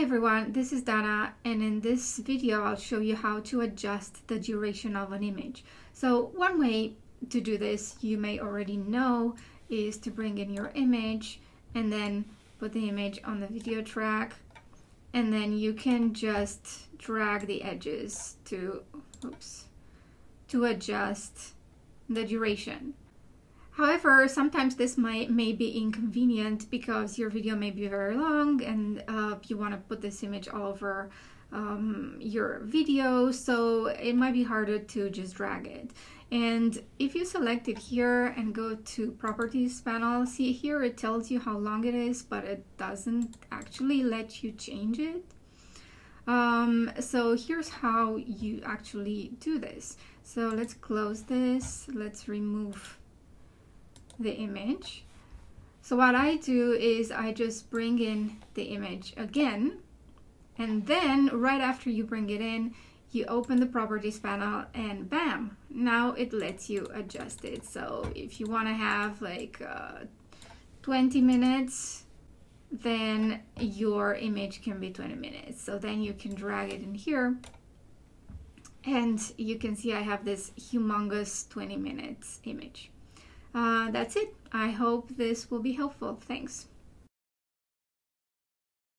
Hi everyone, this is Dana and in this video I'll show you how to adjust the duration of an image. So one way to do this you may already know is to bring in your image and then put the image on the video track and then you can just drag the edges to oops to adjust the duration. However, sometimes this might may be inconvenient because your video may be very long and uh, you want to put this image all over um, your video, so it might be harder to just drag it. And if you select it here and go to properties panel, see here it tells you how long it is, but it doesn't actually let you change it. Um, so here's how you actually do this. So let's close this, let's remove the image. So what I do is I just bring in the image again and then right after you bring it in you open the properties panel and bam now it lets you adjust it. So if you want to have like uh, 20 minutes then your image can be 20 minutes. So then you can drag it in here and you can see I have this humongous 20 minutes image uh, that's it. I hope this will be helpful. Thanks.